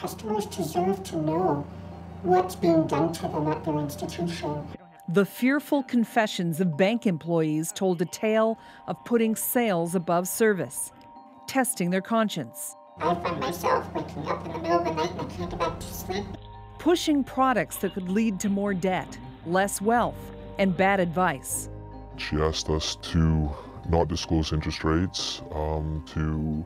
Customers deserve to know what's being done to them at their institution. The fearful confessions of bank employees told a tale of putting sales above service, testing their conscience. I find myself waking up in the middle of the night and I can't get back to sleep. Pushing products that could lead to more debt, less wealth, and bad advice. She asked us to not disclose interest rates, um, to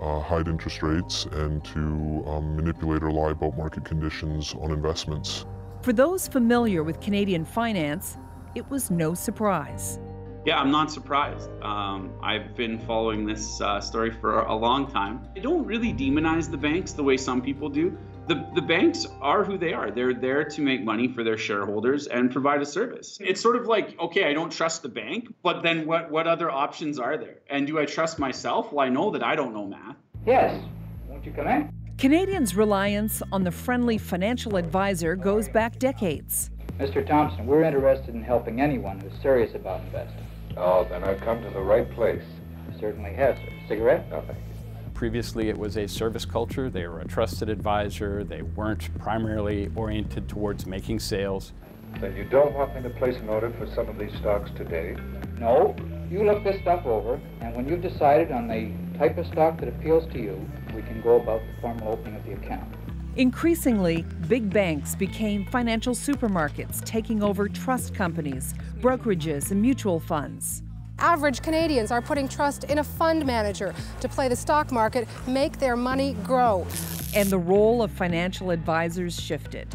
uh, hide interest rates, and to um, manipulate or lie about market conditions on investments. For those familiar with Canadian finance, it was no surprise. Yeah, I'm not surprised. Um, I've been following this uh, story for a long time. I don't really demonize the banks the way some people do. The, the banks are who they are. They're there to make money for their shareholders and provide a service. It's sort of like, okay, I don't trust the bank, but then what, what other options are there? And do I trust myself? Well, I know that I don't know math. Yes. Won't you come in? Canadians' reliance on the friendly financial advisor goes back decades. Mr. Thompson, we're interested in helping anyone who's serious about investing. Oh, then I've come to the right place. You certainly have, sir. Cigarette? No, thank you. Previously, it was a service culture. They were a trusted advisor. They weren't primarily oriented towards making sales. Then you don't want me to place an order for some of these stocks today? No. You look this stuff over, and when you've decided on the type of stock that appeals to you, we can go about the formal opening of the account. Increasingly, big banks became financial supermarkets, taking over trust companies, brokerages, and mutual funds. Average Canadians are putting trust in a fund manager to play the stock market, make their money grow. And the role of financial advisors shifted.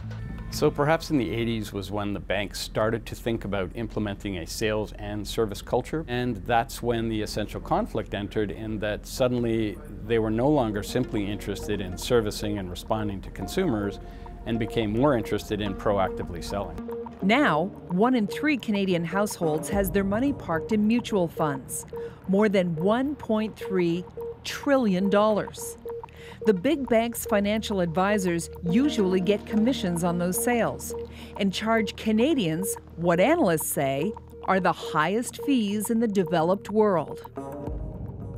So perhaps in the 80s was when the banks started to think about implementing a sales and service culture. And that's when the essential conflict entered in that suddenly they were no longer simply interested in servicing and responding to consumers and became more interested in proactively selling. Now, one in three Canadian households has their money parked in mutual funds, more than $1.3 trillion. The big bank's financial advisors usually get commissions on those sales and charge Canadians what analysts say are the highest fees in the developed world.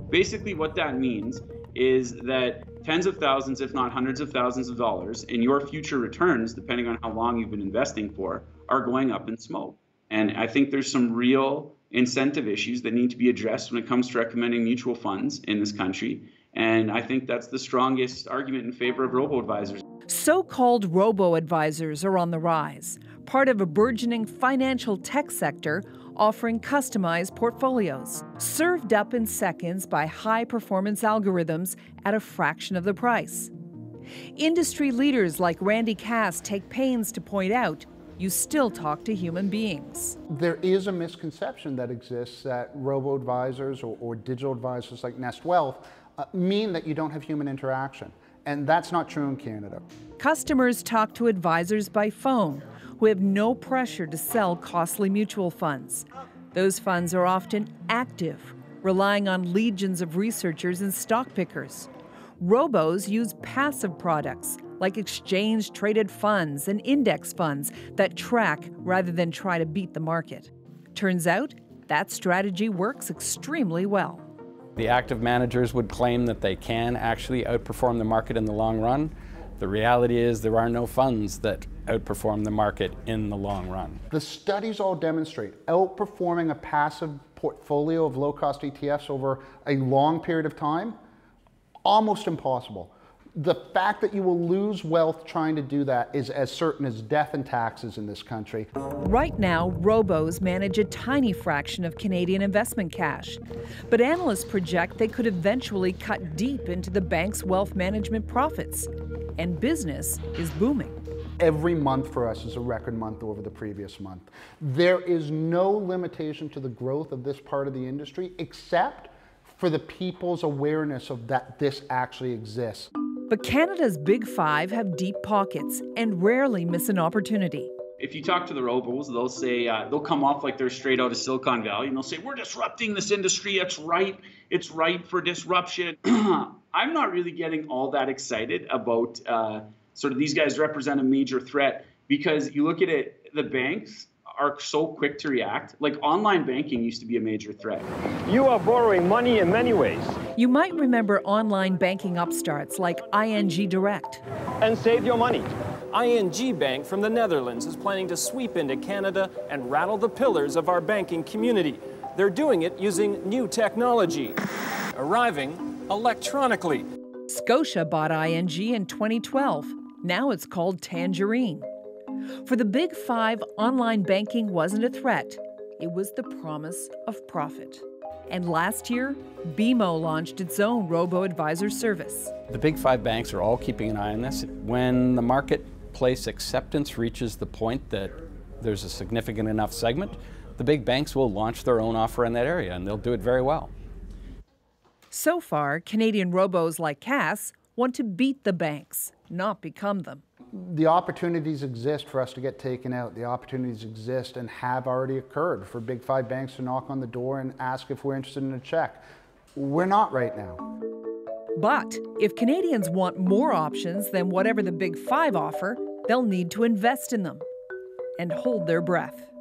Basically, what that means is that tens of thousands, if not hundreds of thousands of dollars in your future returns, depending on how long you've been investing for, are going up in smoke. And I think there's some real incentive issues that need to be addressed when it comes to recommending mutual funds in this country. And I think that's the strongest argument in favor of robo advisors. So called robo advisors are on the rise, part of a burgeoning financial tech sector offering customized portfolios, served up in seconds by high performance algorithms at a fraction of the price. Industry leaders like Randy Cass take pains to point out you still talk to human beings. There is a misconception that exists that robo advisors or, or digital advisors like Nest Wealth uh, mean that you don't have human interaction. And that's not true in Canada. Customers talk to advisors by phone who have no pressure to sell costly mutual funds. Those funds are often active, relying on legions of researchers and stock pickers. Robos use passive products like exchange traded funds and index funds that track rather than try to beat the market. Turns out that strategy works extremely well. The active managers would claim that they can actually outperform the market in the long run. The reality is there are no funds that outperform the market in the long run. The studies all demonstrate outperforming a passive portfolio of low-cost ETFs over a long period of time, almost impossible the fact that you will lose wealth trying to do that is as certain as death and taxes in this country. Right now, robos manage a tiny fraction of Canadian investment cash. But analysts project they could eventually cut deep into the bank's wealth management profits. And business is booming. Every month for us is a record month over the previous month. There is no limitation to the growth of this part of the industry except for the people's awareness of that this actually exists. But Canada's Big Five have deep pockets and rarely miss an opportunity. If you talk to the robos, they'll say uh, they'll come off like they're straight out of Silicon Valley, and they'll say we're disrupting this industry. It's right. It's right for disruption. I'm not really getting all that excited about uh, sort of these guys represent a major threat because you look at it. The banks are so quick to react. Like online banking used to be a major threat. You are borrowing money in many ways. You might remember online banking upstarts like ING Direct. And save your money. ING Bank from the Netherlands is planning to sweep into Canada and rattle the pillars of our banking community. They're doing it using new technology, arriving electronically. Scotia bought ING in 2012. Now it's called Tangerine. For the Big Five, online banking wasn't a threat, it was the promise of profit. And last year, BMO launched its own robo advisor service. The big five banks are all keeping an eye on this. When the marketplace acceptance reaches the point that there's a significant enough segment, the big banks will launch their own offer in that area, and they'll do it very well. So far, Canadian robos like Cass want to beat the banks, not become them. The opportunities exist for us to get taken out. The opportunities exist and have already occurred for big five banks to knock on the door and ask if we're interested in a check. We're not right now. But if Canadians want more options than whatever the big five offer, they'll need to invest in them and hold their breath.